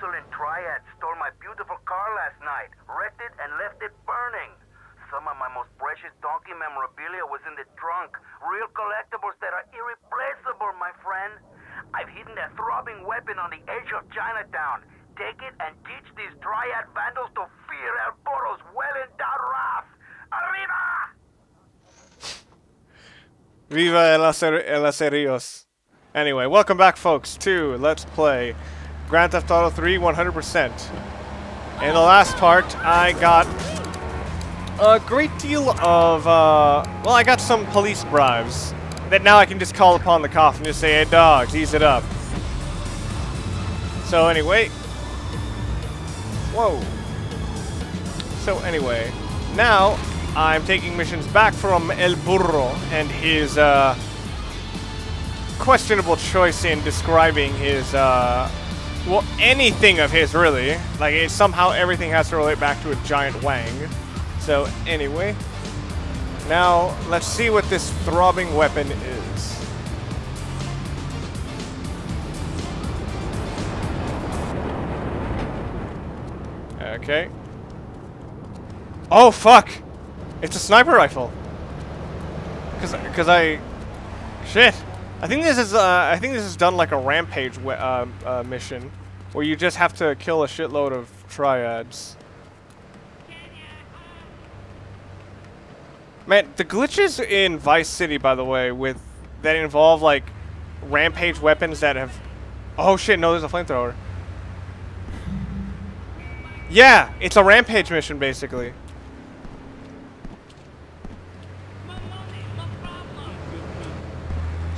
insolent triad stole my beautiful car last night, wrecked it, and left it burning. Some of my most precious donkey memorabilia was in the trunk. Real collectibles that are irreplaceable, my friend. I've hidden a throbbing weapon on the edge of Chinatown. Take it and teach these triad vandals to fear El Burro's well-endowed wrath. Arriba! Viva el, el acerillos. Anyway, welcome back, folks, to Let's Play Grand Theft Auto 3 100%. In the last part, I got a great deal of, uh, well, I got some police bribes that now I can just call upon the cops and just say, hey, dogs, ease it up. So anyway, whoa. So anyway, now I'm taking missions back from El Burro and his uh, questionable choice in describing his, uh, well, anything of his, really. Like, it, somehow everything has to relate back to a giant wang. So, anyway, now let's see what this throbbing weapon is. Okay. Oh, fuck! It's a sniper rifle. Cause, cause I, shit. I think this is, uh, I think this is done like a rampage uh, uh, mission, where you just have to kill a shitload of triads. Man, the glitches in Vice City, by the way, with that involve like rampage weapons that have. Oh shit! No, there's a flamethrower. Yeah, it's a rampage mission basically.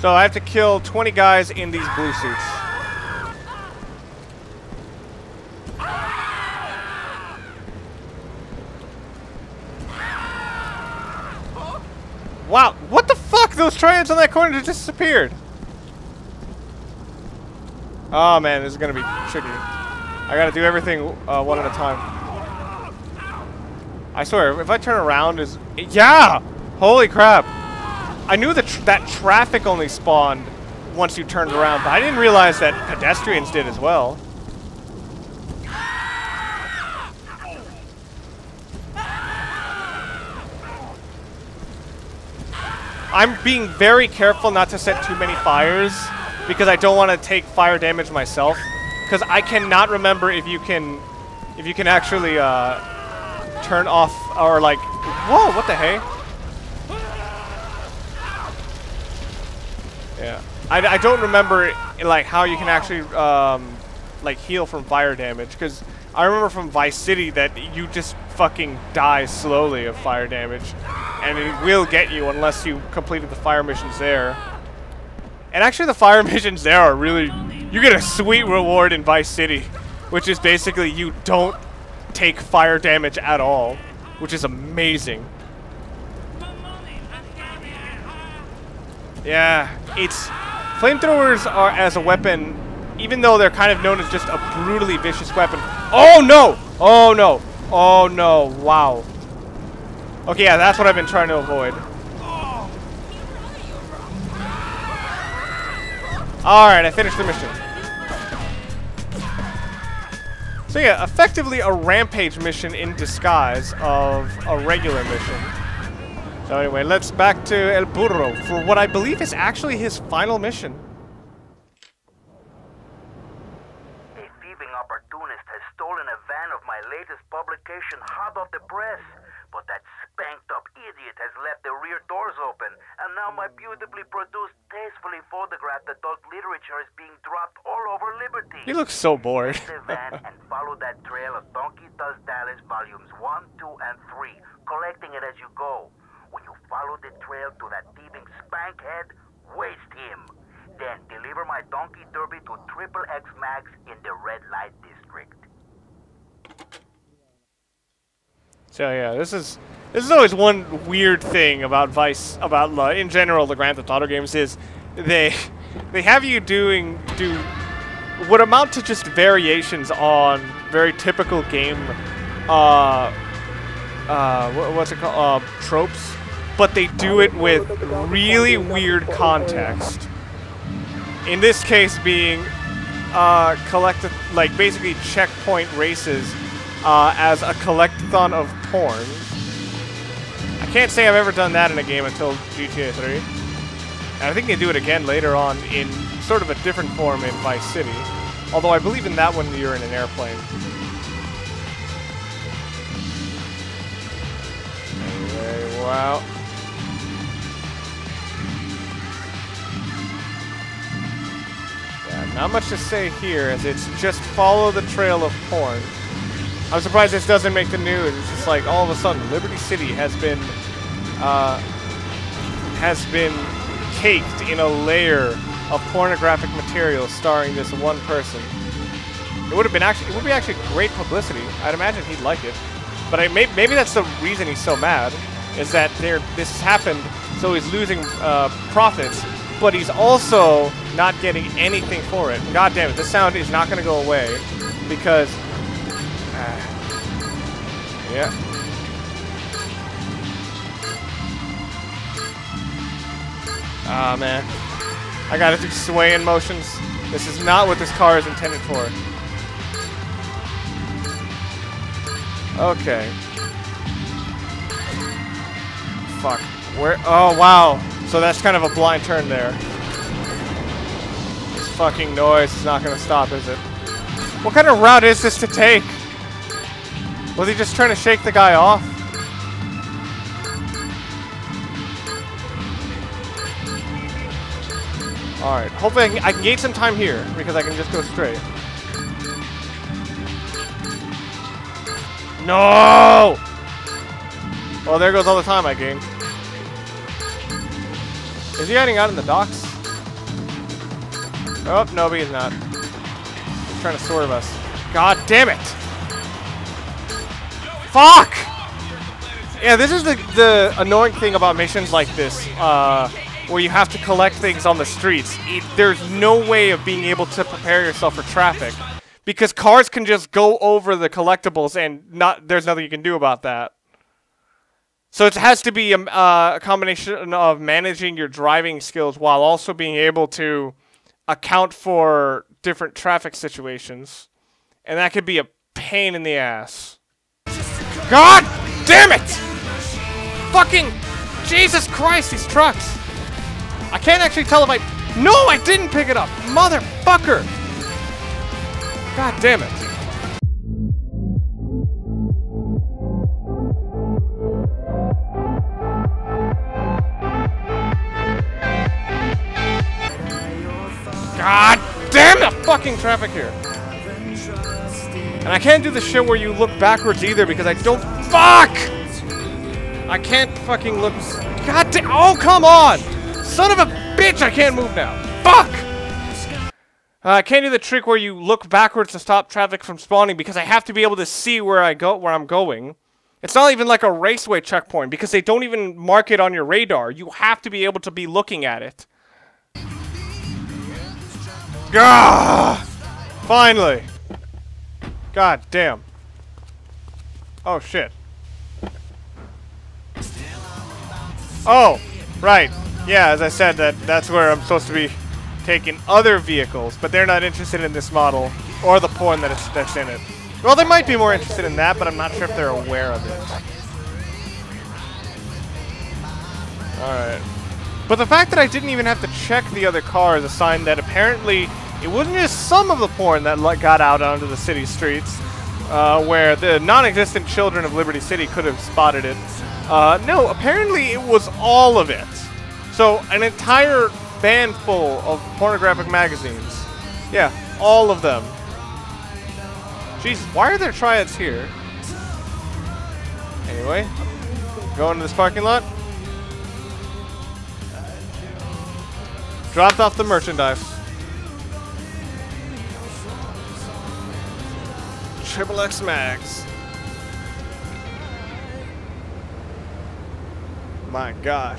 So I have to kill 20 guys in these blue suits. Wow, what the fuck? Those triads on that corner just disappeared. Oh man, this is gonna be tricky. I gotta do everything uh, one at a time. I swear, if I turn around is... Yeah! Holy crap! I knew that tr that traffic only spawned once you turned around, but I didn't realize that pedestrians did as well. I'm being very careful not to set too many fires because I don't want to take fire damage myself. Because I cannot remember if you can, if you can actually uh, turn off or like, whoa, what the hey? Yeah, I, I don't remember like how you can actually um, like heal from fire damage because I remember from Vice City that you just fucking die slowly of fire damage, and it will get you unless you completed the fire missions there. And actually, the fire missions there are really you get a sweet reward in Vice City, which is basically you don't take fire damage at all, which is amazing. Yeah, it's flamethrowers are as a weapon, even though they're kind of known as just a brutally vicious weapon. Oh no! Oh no! Oh no! Wow. Okay, yeah, that's what I've been trying to avoid. Alright, I finished the mission. So yeah, effectively a rampage mission in disguise of a regular mission. So anyway, let's back to El Burro for what I believe is actually his final mission. A thieving opportunist has stolen a van of my latest publication hot off the press. But that spanked up idiot has left the rear doors open, and now my beautifully produced, tastefully photographed adult literature is being dropped all over Liberty. He looks so bored. Take the van and follow that trail of Donkey Does Dallas volumes 1, 2, and 3, collecting it as you go. When you follow the trail to that thieving spankhead, waste him. Then Donkey Derby to Triple X Mags in the Red Light District. So yeah, this is this is always one weird thing about Vice about uh, in general the Grand Theft Auto games is they they have you doing do what amount to just variations on very typical game uh uh what, what's it called uh, tropes, but they do it with really weird context. In this case, being uh, collect like basically checkpoint races uh, as a collectathon of porn. I can't say I've ever done that in a game until GTA 3. And I think they do it again later on in sort of a different form in Vice City. Although I believe in that one you're in an airplane. Anyway, wow. Not much to say here as it's just follow the trail of porn. I'm surprised this doesn't make the news. It's just like all of a sudden Liberty City has been uh, has been caked in a layer of pornographic material starring this one person. It would have been actually it would be actually great publicity. I'd imagine he'd like it. But I, may, maybe that's the reason he's so mad is that there this has happened, so he's losing uh, profits, but he's also not getting anything for it. God damn it, this sound is not going to go away because yeah. Ah, man. I gotta do swaying motions. This is not what this car is intended for. Okay. Fuck. Where? Oh, wow. So that's kind of a blind turn there. This fucking noise is not gonna stop, is it? What kind of route is this to take? Was he just trying to shake the guy off? Alright, hopefully I can, I can gain some time here, because I can just go straight. No! Well, there goes all the time I gained. Is he hiding out in the docks? Oh, no, he's not. He's trying to swerve us. God damn it! Fuck! Yeah, this is the, the annoying thing about missions like this, uh, where you have to collect things on the streets. It, there's no way of being able to prepare yourself for traffic. Because cars can just go over the collectibles and not there's nothing you can do about that. So it has to be a, uh, a combination of managing your driving skills while also being able to account for different traffic situations. And that could be a pain in the ass. God damn it! Fucking Jesus Christ, these trucks! I can't actually tell if I... No, I didn't pick it up! Motherfucker! God damn it. God damn the fucking traffic here! And I can't do the shit where you look backwards either because I don't. Fuck! I can't fucking look. God damn. Oh, come on! Son of a bitch, I can't move now. Fuck! Uh, I can't do the trick where you look backwards to stop traffic from spawning because I have to be able to see where I go, where I'm going. It's not even like a raceway checkpoint because they don't even mark it on your radar. You have to be able to be looking at it. Gah! Finally. God damn. Oh, shit. Oh, right. Yeah, as I said, that that's where I'm supposed to be taking other vehicles, but they're not interested in this model or the porn that is, that's in it. Well, they might be more interested in that, but I'm not sure if they're aware of it. Alright. But the fact that I didn't even have to check the other car is a sign that apparently it wasn't just some of the porn that got out onto the city streets, uh, where the non-existent children of Liberty City could have spotted it. Uh, no, apparently it was all of it. So an entire van full of pornographic magazines. Yeah, all of them. Jesus, why are there triads here? Anyway, going to this parking lot. Dropped off the merchandise. Triple X Mags. My god.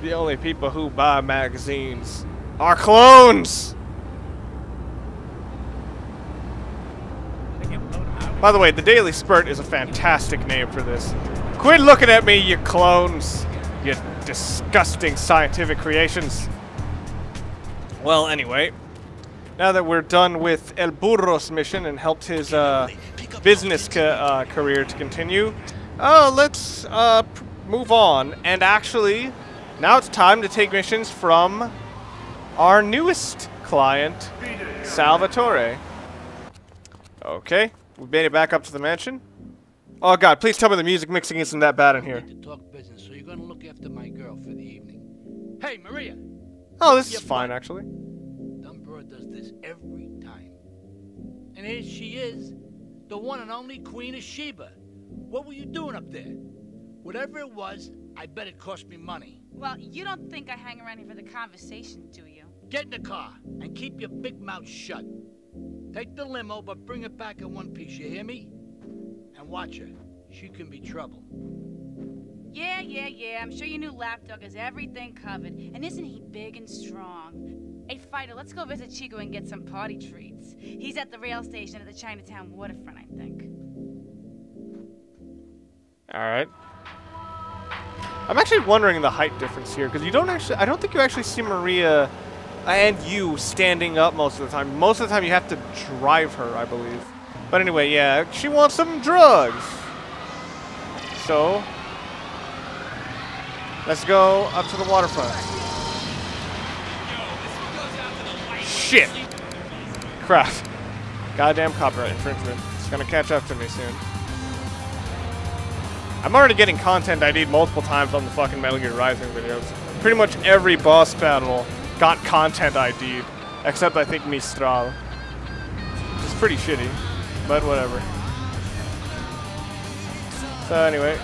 The only people who buy magazines are clones! By the way, the Daily Spurt is a fantastic name for this. Quit looking at me, you clones! You disgusting scientific creations. Well, anyway. Now that we're done with El Burro's mission and helped his uh, business ca uh, career to continue, uh, let's uh, move on. And actually, now it's time to take missions from our newest client, Salvatore. Okay, we made it back up to the mansion. Oh god, please tell me the music mixing isn't that bad in here. to talk business, so you're gonna look after my girl for the evening. Hey, Maria! Oh, this is fine, actually. Broad does this every time. And here she is, the one and only Queen of Sheba. What were you doing up there? Whatever it was, I bet it cost me money. Well, you don't think I hang around here for the conversation, do you? Get in the car and keep your big mouth shut. Take the limo, but bring it back in one piece, you hear me? And watch her. She can be trouble. Yeah, yeah, yeah. I'm sure your new lapdog has everything covered. And isn't he big and strong? Hey, Fighter, let's go visit Chico and get some party treats. He's at the rail station at the Chinatown waterfront, I think. Alright. I'm actually wondering the height difference here, because you don't actually, I don't think you actually see Maria and you standing up most of the time. Most of the time you have to drive her, I believe. But anyway, yeah, she wants some drugs. So, let's go up to the waterfront. Shit! Crap. Goddamn copyright infringement. It's gonna catch up to me soon. I'm already getting content ID'd multiple times on the fucking Metal Gear Rising videos. Pretty much every boss battle got content ID'd, except I think Mistral. It's pretty shitty, but whatever. So anyway,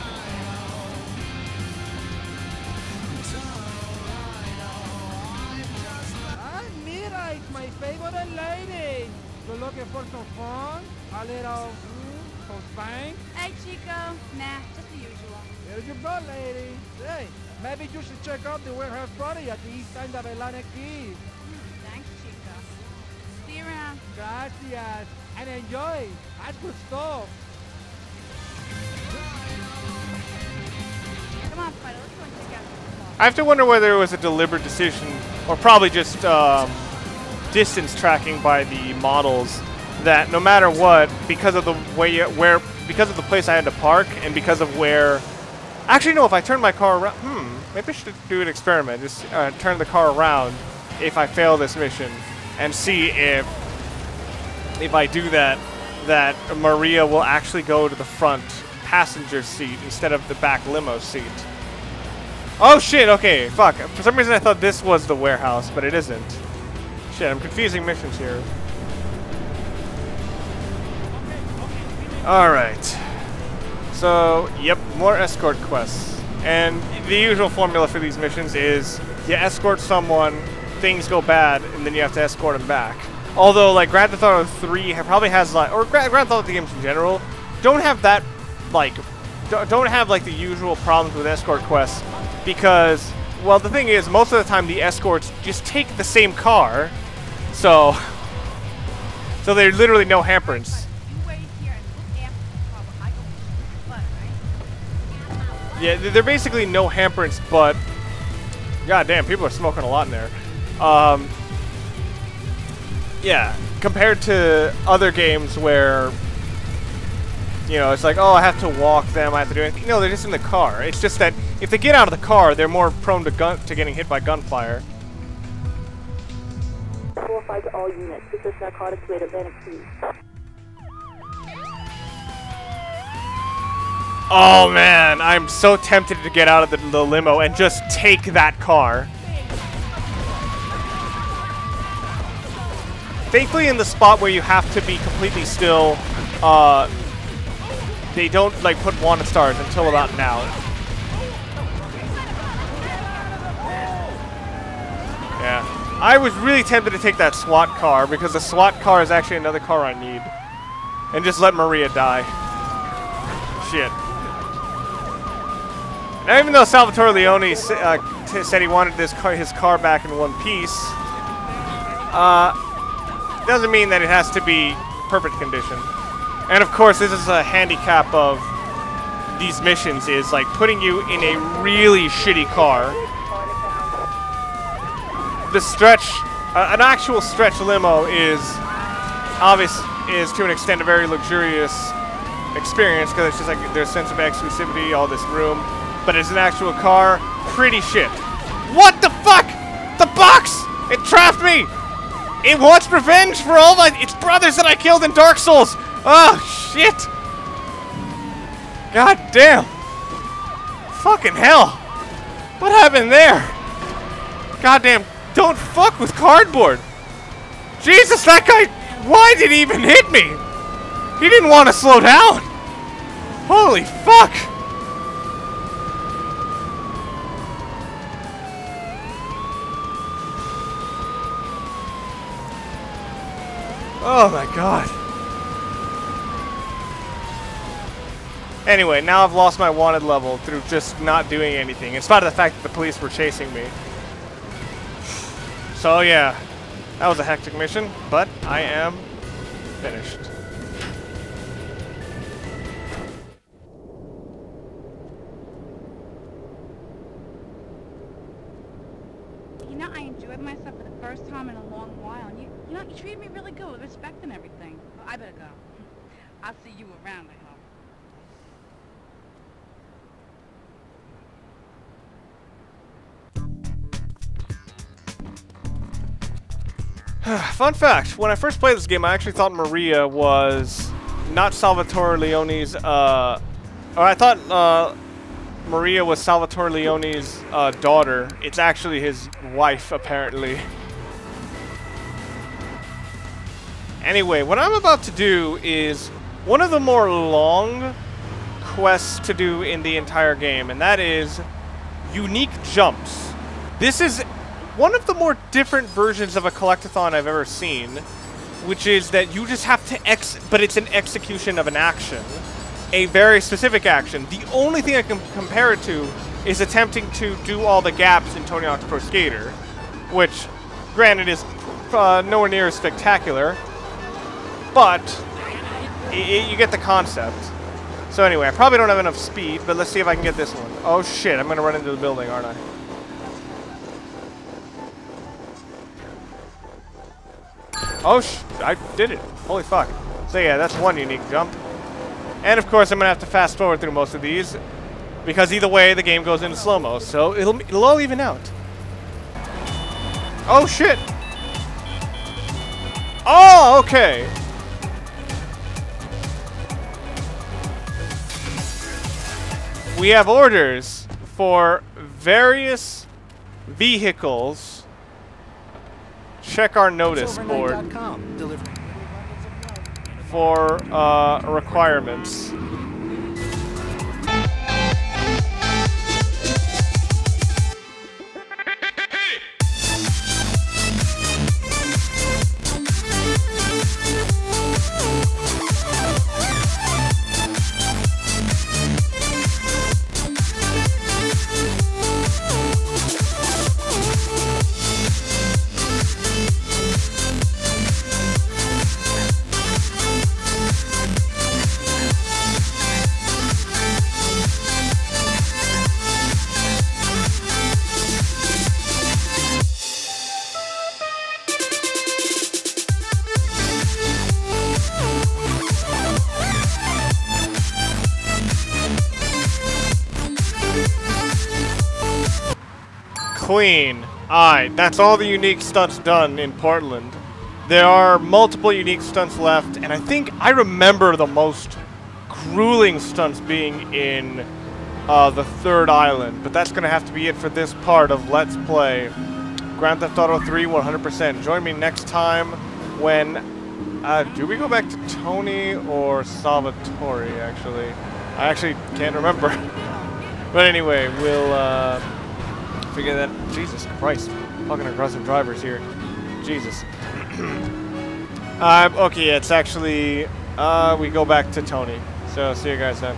looking for some fun? A little, mm, some spank? Hey, Chico. Nah, just the usual. There you go, lady. Hey, maybe you should check out the warehouse party at the east side of Atlantic Quays. Thanks, Chico. See you around. Gracias. And enjoy. That's good stuff. Come on, Fighter, let's go and check out. I have to wonder whether it was a deliberate decision, or probably just um, distance tracking by the models. That no matter what, because of the way where, because of the place I had to park, and because of where, actually no, if I turn my car around, hmm, maybe I should do an experiment. Just uh, turn the car around if I fail this mission, and see if if I do that, that Maria will actually go to the front passenger seat instead of the back limo seat. Oh shit, okay, fuck. For some reason I thought this was the warehouse, but it isn't. Shit, I'm confusing missions here. Alright. So, yep, more escort quests. And the usual formula for these missions is you escort someone, things go bad, and then you have to escort them back. Although, like, Grand Theft Auto 3 probably has, like, or Grand Theft Auto games in general, don't have that, like, don't have, like, the usual problems with escort quests because, well, the thing is, most of the time the escorts just take the same car, so, so there's literally no right? Yeah, they're basically no hampers, but god damn, people are smoking a lot in there. Um, yeah, compared to other games where you know it's like, oh, I have to walk them, I have to do anything. No, they're just in the car. It's just that if they get out of the car, they're more prone to gun to getting hit by gunfire. 4-5 to all units. This is narcotics rate Atlantic Quays. Oh man, I'm so tempted to get out of the, the limo and just take that car. Thankfully, in the spot where you have to be completely still, uh, they don't like put wanted stars until about now. I was really tempted to take that SWAT car because the SWAT car is actually another car I need, and just let Maria die. Shit. Now, even though Salvatore Leone uh, said he wanted this car, his car back in one piece, uh, doesn't mean that it has to be perfect condition. And of course, this is a handicap of these missions is like putting you in a really shitty car. The stretch uh, an actual stretch limo is obvious is to an extent a very luxurious experience because it's just like there's sense of exclusivity, all this room. But as an actual car, pretty shit. What the fuck? The box! It trapped me! It wants revenge for all my its brothers that I killed in Dark Souls! Oh shit! God damn! Fucking hell! What happened there? Goddamn, don't fuck with cardboard! Jesus, that guy, why did he even hit me? He didn't want to slow down! Holy fuck! Oh my god. Anyway, now I've lost my wanted level through just not doing anything, in spite of the fact that the police were chasing me. So yeah, that was a hectic mission, but I am finished. Fun fact, when I first played this game, I actually thought Maria was not Salvatore Leone's, uh, or I thought, uh, Maria was Salvatore Leone's, uh, daughter. It's actually his wife, apparently. Anyway, what I'm about to do is one of the more long quests to do in the entire game, and that is unique jumps. This is one of the more different versions of a collectathon I've ever seen, which is that you just have to ex, but it's an execution of an action, a very specific action. The only thing I can compare it to is attempting to do all the gaps in Tony Hawk's Pro Skater, which, granted, is uh, nowhere near as spectacular, but you get the concept. So anyway, I probably don't have enough speed, but let's see if I can get this one. Oh shit, I'm gonna run into the building, aren't I? Oh, sh I did it. Holy fuck. So yeah, that's one unique jump. And of course, I'm going to have to fast forward through most of these. Because either way, the game goes into slow-mo. So it'll, it'll all even out. Oh, shit. Oh, okay. We have orders for various vehicles check our notice board for uh, requirements. Queen. Alright, that's all the unique stunts done in Portland. There are multiple unique stunts left, and I think I remember the most grueling stunts being in uh, the third island. But that's going to have to be it for this part of Let's Play Grand Theft Auto 3 100%. Join me next time when... Uh, do we go back to Tony or Salvatore, actually? I actually can't remember. but anyway, we'll... Uh, figure that. Jesus Christ, fucking aggressive drivers here. Jesus. uh, okay, it's actually. Uh, we go back to Tony. So see you guys then.